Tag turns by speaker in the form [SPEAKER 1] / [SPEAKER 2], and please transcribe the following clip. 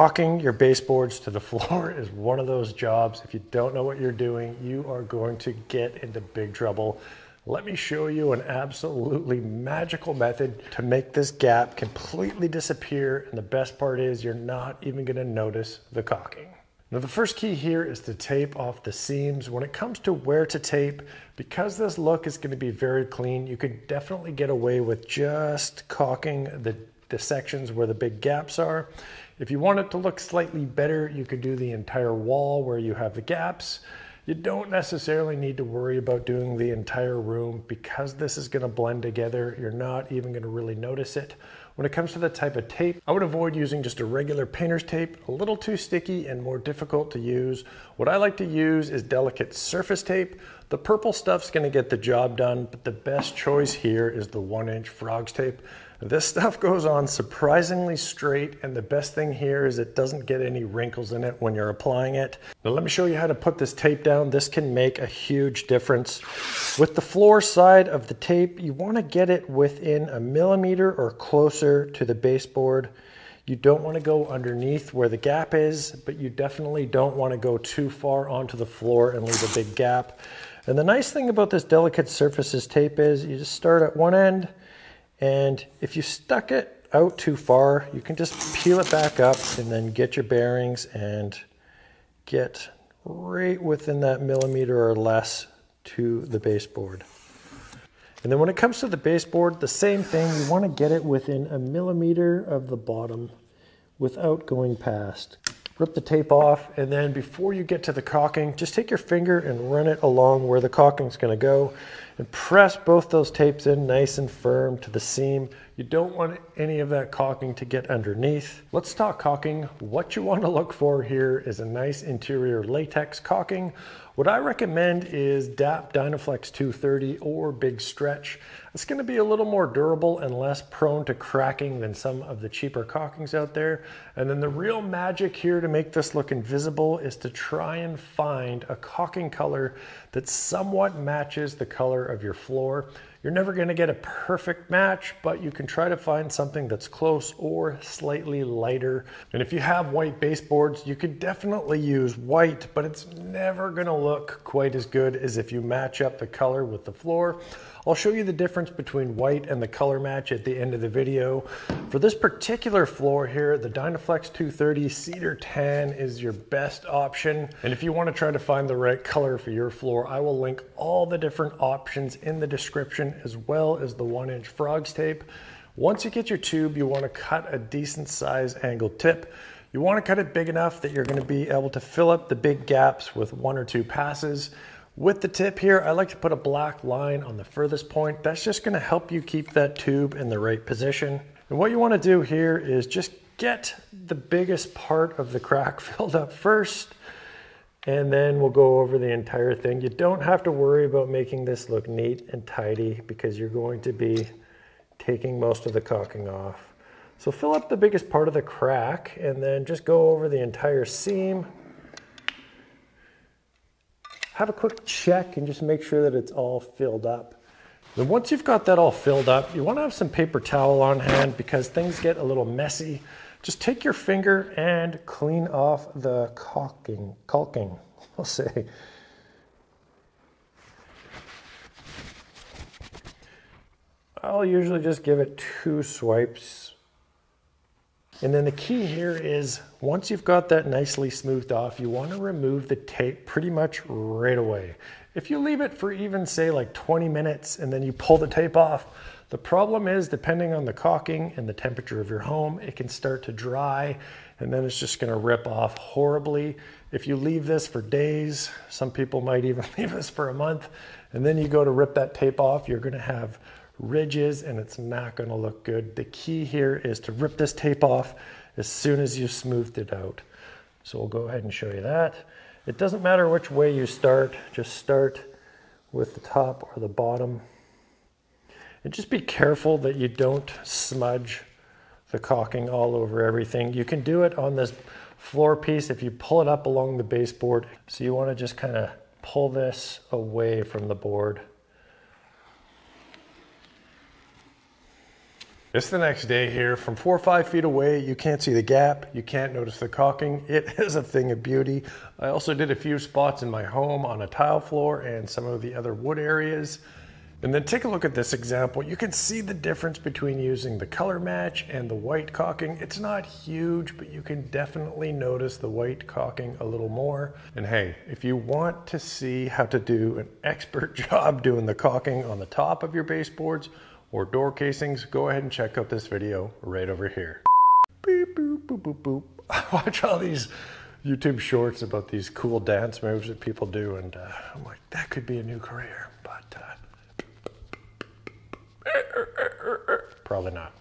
[SPEAKER 1] caulking your baseboards to the floor is one of those jobs. If you don't know what you're doing, you are going to get into big trouble. Let me show you an absolutely magical method to make this gap completely disappear. And the best part is you're not even gonna notice the caulking. Now the first key here is to tape off the seams. When it comes to where to tape, because this look is gonna be very clean, you could definitely get away with just caulking the, the sections where the big gaps are. If you want it to look slightly better, you could do the entire wall where you have the gaps. You don't necessarily need to worry about doing the entire room because this is gonna blend together. You're not even gonna really notice it. When it comes to the type of tape, I would avoid using just a regular painter's tape, a little too sticky and more difficult to use. What I like to use is delicate surface tape. The purple stuff's gonna get the job done, but the best choice here is the one inch frogs tape. This stuff goes on surprisingly straight and the best thing here is it doesn't get any wrinkles in it when you're applying it. Now let me show you how to put this tape down. This can make a huge difference. With the floor side of the tape, you wanna get it within a millimeter or closer to the baseboard. You don't want to go underneath where the gap is, but you definitely don't want to go too far onto the floor and leave a big gap. And the nice thing about this delicate surfaces tape is you just start at one end and if you stuck it out too far, you can just peel it back up and then get your bearings and get right within that millimeter or less to the baseboard. And then when it comes to the baseboard, the same thing, you want to get it within a millimeter of the bottom without going past. Rip the tape off and then before you get to the caulking, just take your finger and run it along where the caulking is going to go and press both those tapes in nice and firm to the seam. You don't want any of that caulking to get underneath. Let's talk caulking. What you want to look for here is a nice interior latex caulking. What I recommend is DAP Dynaflex 230 or Big Stretch. It's going to be a little more durable and less prone to cracking than some of the cheaper caulkings out there. And then the real magic here to make this look invisible is to try and find a caulking color that somewhat matches the color of your floor. You're never going to get a perfect match, but you can try to find something that's close or slightly lighter. And if you have white baseboards, you could definitely use white, but it's never going to look quite as good as if you match up the color with the floor. I'll show you the difference between white and the color match at the end of the video. For this particular floor here, the Dynaflex 230 Cedar Tan is your best option. And if you wanna to try to find the right color for your floor, I will link all the different options in the description as well as the one inch frogs tape. Once you get your tube, you wanna cut a decent size angled tip. You wanna cut it big enough that you're gonna be able to fill up the big gaps with one or two passes. With the tip here, I like to put a black line on the furthest point. That's just gonna help you keep that tube in the right position. And what you wanna do here is just get the biggest part of the crack filled up first, and then we'll go over the entire thing. You don't have to worry about making this look neat and tidy because you're going to be taking most of the caulking off. So fill up the biggest part of the crack and then just go over the entire seam have a quick check and just make sure that it's all filled up. Then once you've got that all filled up, you wanna have some paper towel on hand because things get a little messy. Just take your finger and clean off the caulking, caulking, I'll say. I'll usually just give it two swipes and then the key here is once you've got that nicely smoothed off, you want to remove the tape pretty much right away. If you leave it for even say like 20 minutes and then you pull the tape off, the problem is depending on the caulking and the temperature of your home, it can start to dry and then it's just gonna rip off horribly. If you leave this for days, some people might even leave this for a month, and then you go to rip that tape off, you're gonna have ridges and it's not gonna look good. The key here is to rip this tape off as soon as you've smoothed it out. So we'll go ahead and show you that. It doesn't matter which way you start, just start with the top or the bottom. And just be careful that you don't smudge the caulking all over everything. You can do it on this floor piece if you pull it up along the baseboard. So you wanna just kind of pull this away from the board. It's the next day here. From four or five feet away, you can't see the gap. You can't notice the caulking. It is a thing of beauty. I also did a few spots in my home on a tile floor and some of the other wood areas. And then take a look at this example. You can see the difference between using the color match and the white caulking. It's not huge, but you can definitely notice the white caulking a little more. And hey, if you want to see how to do an expert job doing the caulking on the top of your baseboards, or door casings, go ahead and check out this video right over here. Beep, boop, boop, boop, boop. I watch all these YouTube shorts about these cool dance moves that people do, and uh, I'm like, that could be a new career, but uh, probably not.